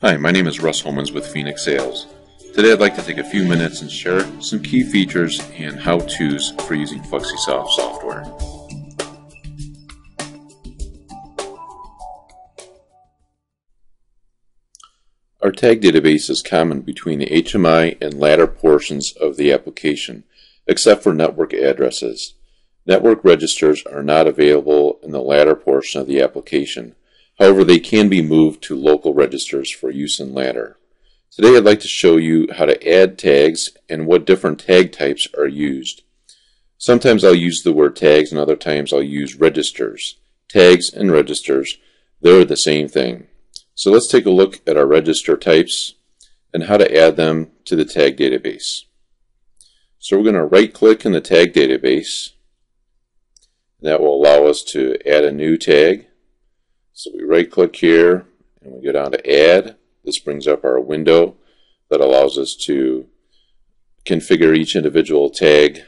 Hi, my name is Russ Holmans with Phoenix Sales. Today I'd like to take a few minutes and share some key features and how-tos for using FlexiSoft software. Our tag database is common between the HMI and ladder portions of the application, except for network addresses. Network registers are not available in the ladder portion of the application. However, they can be moved to local registers for use in ladder. Today I'd like to show you how to add tags and what different tag types are used. Sometimes I'll use the word tags and other times I'll use registers. Tags and registers, they're the same thing. So let's take a look at our register types and how to add them to the tag database. So we're going to right click in the tag database. That will allow us to add a new tag. So we right click here and we go down to add. This brings up our window that allows us to configure each individual tag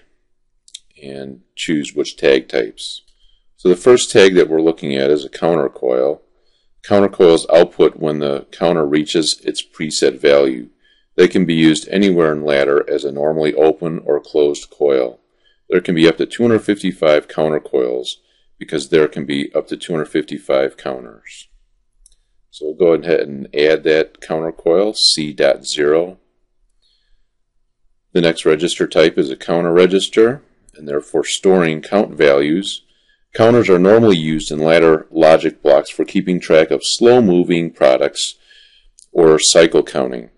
and choose which tag types. So the first tag that we're looking at is a counter coil. Counter coils output when the counter reaches its preset value. They can be used anywhere in ladder as a normally open or closed coil. There can be up to 255 countercoils because there can be up to 255 counters. So we'll go ahead and add that countercoil, C.0. The next register type is a counter register, and therefore storing count values Counters are normally used in ladder logic blocks for keeping track of slow-moving products or cycle counting.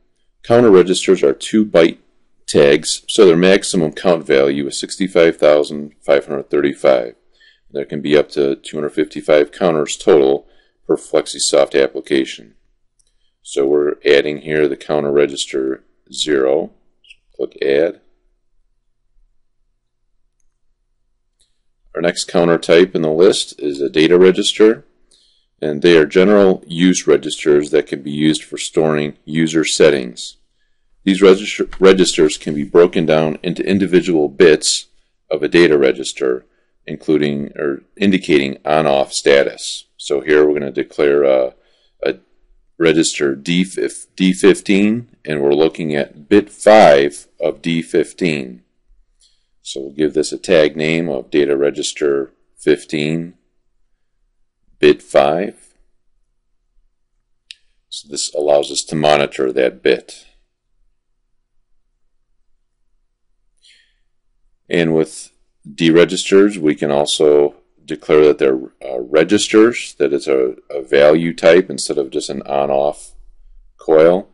Counter registers are 2 byte tags, so their maximum count value is 65,535. There can be up to 255 counters total per FlexiSoft application. So we're adding here the counter register 0. Click Add. Our next counter type in the list is a data register, and they are general use registers that can be used for storing user settings. These register registers can be broken down into individual bits of a data register, including or indicating on-off status. So here we're going to declare a, a register D15, and we're looking at bit 5 of D15. So we'll give this a tag name of data register 15 bit 5. So this allows us to monitor that bit. And with D registers, we can also declare that they're uh, registers, that it's a, a value type instead of just an on-off coil.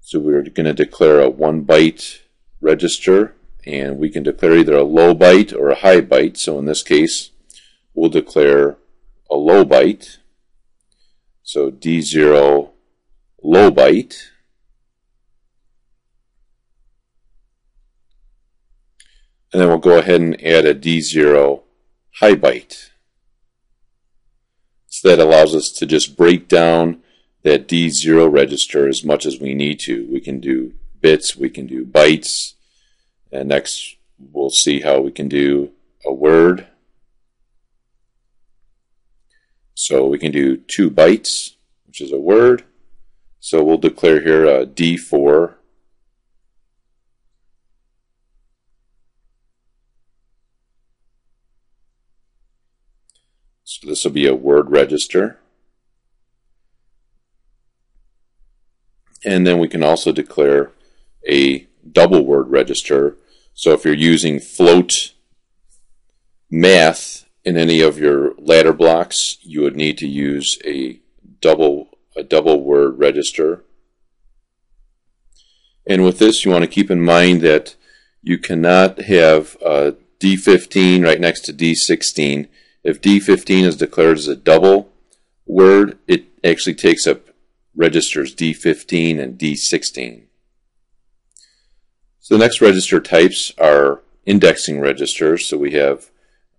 So we're going to declare a 1 byte register and we can declare either a low byte or a high byte. So in this case, we'll declare a low byte. So D0 low byte. And then we'll go ahead and add a D0 high byte. So that allows us to just break down that D0 register as much as we need to. We can do bits, we can do bytes, and next we'll see how we can do a word. So we can do two bytes, which is a word. So we'll declare here a D4 So this will be a word register. And then we can also declare a double word register. So if you're using float math in any of your ladder blocks, you would need to use a double a double word register. And with this, you want to keep in mind that you cannot have D15 right next to D16. If D15 is declared as a double word, it actually takes up registers D15 and D16. So the next register types are indexing registers. So we have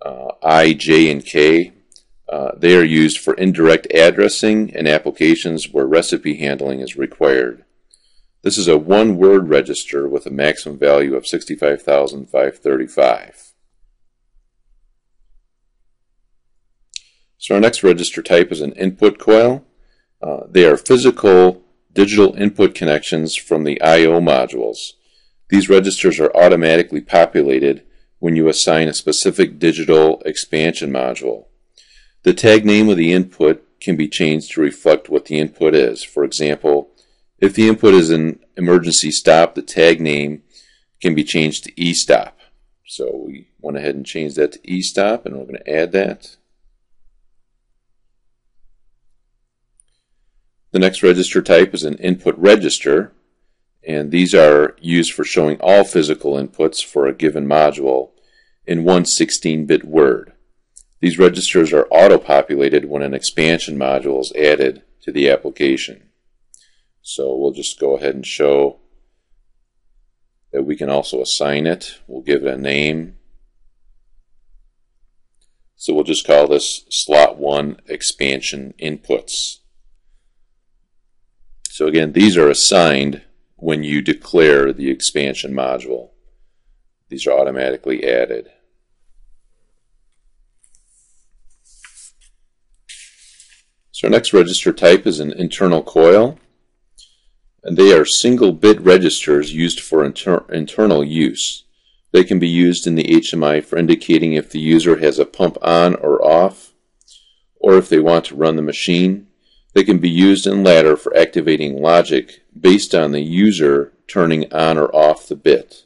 uh, I, J, and K. Uh, they are used for indirect addressing and applications where recipe handling is required. This is a one-word register with a maximum value of 65,535. So our next register type is an input coil. Uh, they are physical digital input connections from the I.O. modules. These registers are automatically populated when you assign a specific digital expansion module. The tag name of the input can be changed to reflect what the input is. For example, if the input is an emergency stop, the tag name can be changed to e-stop. So we went ahead and changed that to e-stop and we're going to add that. The next register type is an input register, and these are used for showing all physical inputs for a given module in one 16-bit word. These registers are auto-populated when an expansion module is added to the application. So we'll just go ahead and show that we can also assign it. We'll give it a name. So we'll just call this slot 1 expansion inputs. So again, these are assigned when you declare the expansion module. These are automatically added. So our next register type is an internal coil. And they are single bit registers used for inter internal use. They can be used in the HMI for indicating if the user has a pump on or off, or if they want to run the machine. They can be used in ladder for activating logic based on the user turning on or off the bit.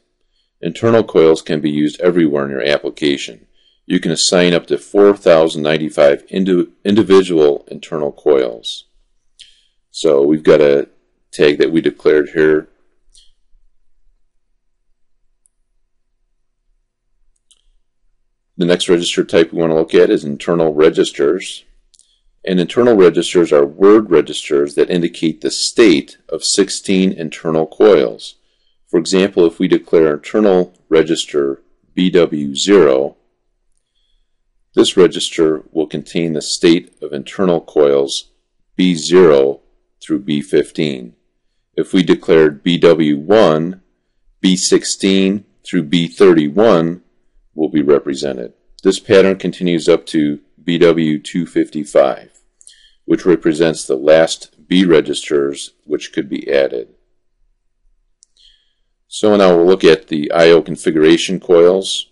Internal coils can be used everywhere in your application. You can assign up to 4,095 indi individual internal coils. So we've got a tag that we declared here. The next register type we want to look at is internal registers and internal registers are word registers that indicate the state of 16 internal coils. For example, if we declare internal register BW0, this register will contain the state of internal coils B0 through B15. If we declared BW1, B16 through B31 will be represented. This pattern continues up to BW255, which represents the last B registers which could be added. So now we'll look at the I.O. configuration coils.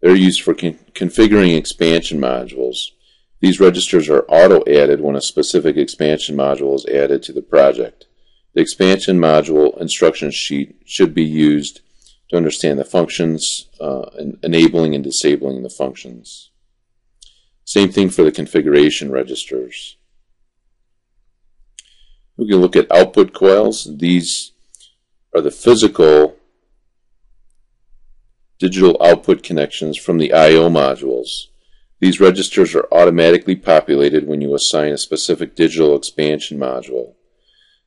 They're used for con configuring expansion modules. These registers are auto-added when a specific expansion module is added to the project. The expansion module instruction sheet should be used to understand the functions, uh, and enabling and disabling the functions. Same thing for the configuration registers. We can look at output coils. These are the physical digital output connections from the I.O. modules. These registers are automatically populated when you assign a specific digital expansion module.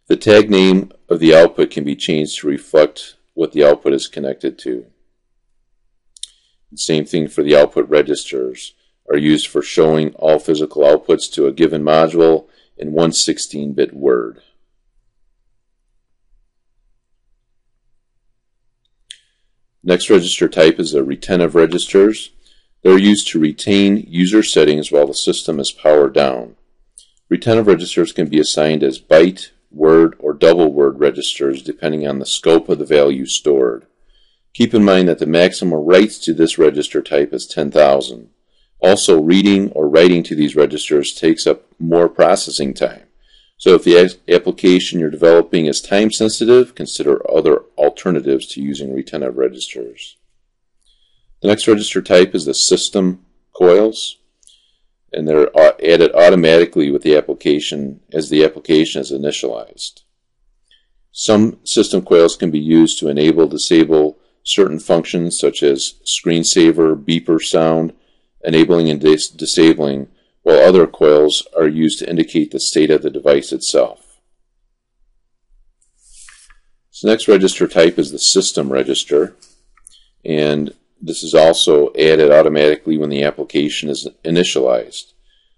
The tag name of the output can be changed to reflect what the output is connected to. Same thing for the output registers are used for showing all physical outputs to a given module in one 16-bit word. Next register type is the retentive registers. They're used to retain user settings while the system is powered down. Retentive registers can be assigned as byte, word, or double word registers depending on the scope of the value stored. Keep in mind that the maximum writes to this register type is 10,000. Also, reading or writing to these registers takes up more processing time. So if the application you're developing is time sensitive, consider other alternatives to using retentive registers. The next register type is the system coils, and they're uh, added automatically with the application as the application is initialized. Some system coils can be used to enable disable certain functions such as screensaver, beeper sound, enabling and dis disabling, while other coils are used to indicate the state of the device itself. So next register type is the system register, and this is also added automatically when the application is initialized.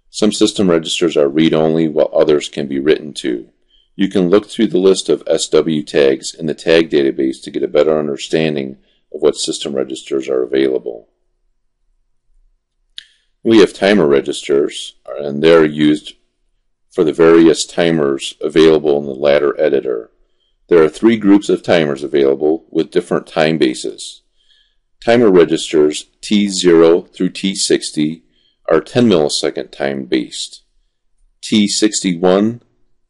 Some system registers are read-only while others can be written to. You can look through the list of SW tags in the tag database to get a better understanding of what system registers are available. We have timer registers, and they're used for the various timers available in the ladder editor. There are three groups of timers available with different time bases. Timer registers T0 through T60 are 10 millisecond time based. T61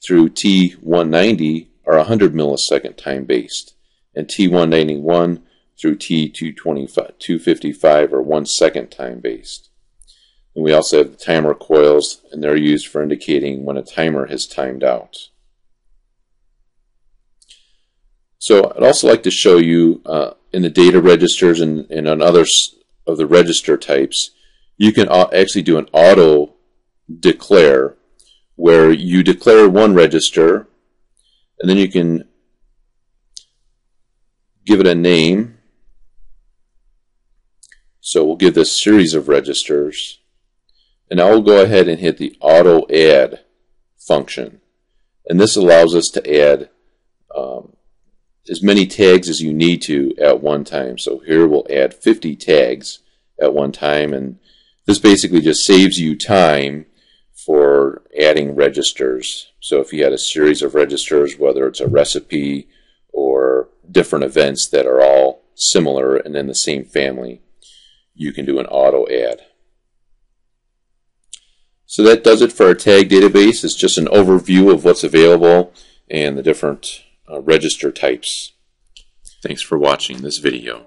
through T190 are 100 millisecond time based, and T191 through T255 are 1 second time based. And we also have the timer coils, and they're used for indicating when a timer has timed out. So I'd also like to show you uh, in the data registers and, and on others of the register types, you can actually do an auto declare where you declare one register and then you can give it a name. So we'll give this series of registers and I will go ahead and hit the auto add function and this allows us to add um, as many tags as you need to at one time. So here we'll add 50 tags at one time and this basically just saves you time for adding registers. So if you had a series of registers, whether it's a recipe or different events that are all similar and in the same family, you can do an auto add. So that does it for our tag database. It's just an overview of what's available and the different uh, register types. Thanks for watching this video.